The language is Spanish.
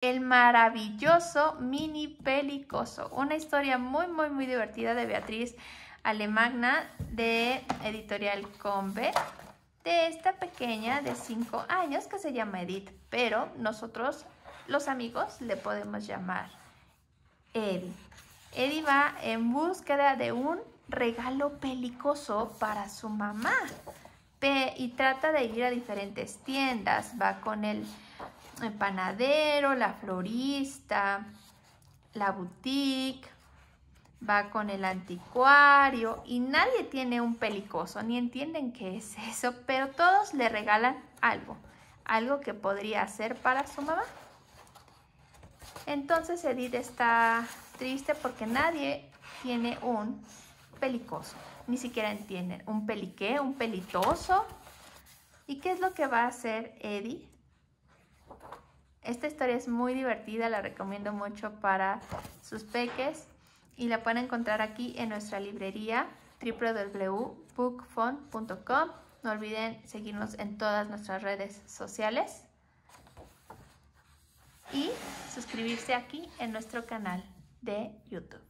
El maravilloso mini pelicoso. Una historia muy, muy, muy divertida de Beatriz Alemagna de Editorial Combe. De esta pequeña de 5 años que se llama Edith. Pero nosotros, los amigos, le podemos llamar Eddie. Eddie va en búsqueda de un regalo pelicoso para su mamá. Y trata de ir a diferentes tiendas. Va con el, panadero, la florista, la boutique. Va con el anticuario y nadie tiene un pelicoso, ni entienden qué es eso, pero todos le regalan algo, algo que podría ser para su mamá. Entonces Edith está triste porque nadie tiene un pelicoso. Ni siquiera entienden. ¿Un peliqué? ¿Un pelitoso? ¿Y qué es lo que va a hacer Eddie? Esta historia es muy divertida, la recomiendo mucho para sus peques y la pueden encontrar aquí en nuestra librería www.bookfont.com. No olviden seguirnos en todas nuestras redes sociales y suscribirse aquí en nuestro canal de YouTube.